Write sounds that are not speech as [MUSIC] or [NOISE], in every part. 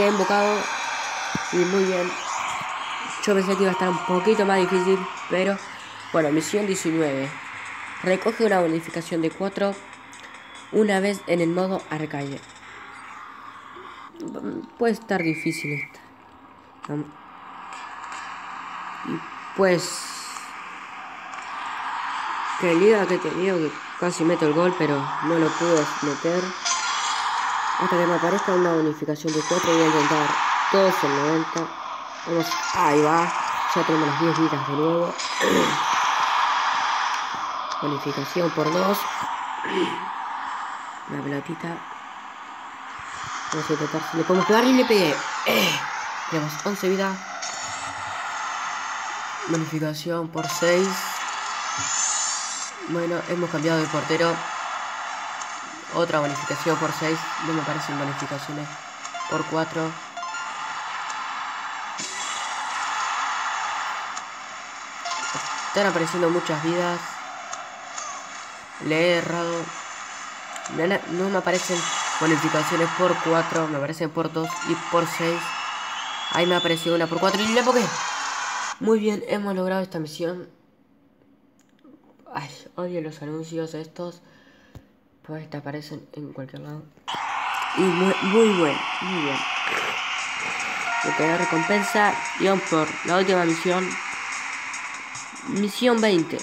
le he invocado. Y muy bien. Yo pensé que iba a estar un poquito más difícil, pero bueno, misión 19. Recoge una bonificación de 4 una vez en el modo arcade. Puede estar difícil esta. Y pues... Que liga que he tenido que casi meto el gol, pero no lo pude meter. Hasta que me aparezca una bonificación de 4 voy a intentar todos el 90. Vamos, ahí va. Ya tenemos las 10 vidas de nuevo. [CLEARS THROAT] Bonificación por 2. [CLEARS THROAT] La pelotita. Vamos a intentar si le podemos pegar y le pegué. Eh. [CLEARS THROAT] Tenemos 11 vidas. Bonificación por 6. Bueno, hemos cambiado de portero. Otra bonificación por 6. No me parecen bonificaciones por 4. Están apareciendo muchas vidas. Le he errado. No, me aparecen bonificaciones por 4, me aparecen por 2 y por 6. Ahí me apareció una por 4 y le poqué. Muy bien, hemos logrado esta misión. Ay, odio los anuncios estos. Pues te aparecen en cualquier lado. Y muy, muy bueno, muy bien. Da recompensa. Vamos por la última misión. Misión 20.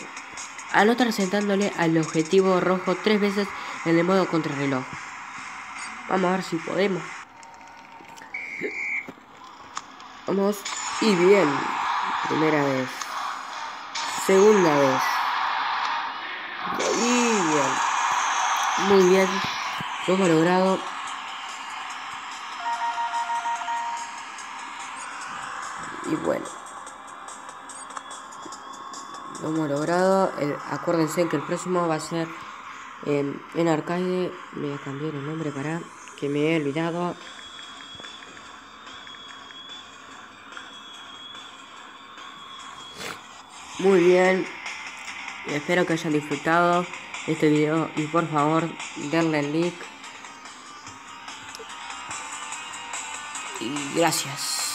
Anota resentándole al objetivo rojo tres veces en el modo contrarreloj. Vamos a ver si podemos. Vamos. Y bien. Primera vez. Segunda vez. Muy bien. Lo hemos logrado. Y bueno lo hemos logrado. acuérdense que el próximo va a ser en arcade. Voy a cambiar el nombre para que me he olvidado. Muy bien. Espero que hayan disfrutado este video y por favor denle like. Y gracias.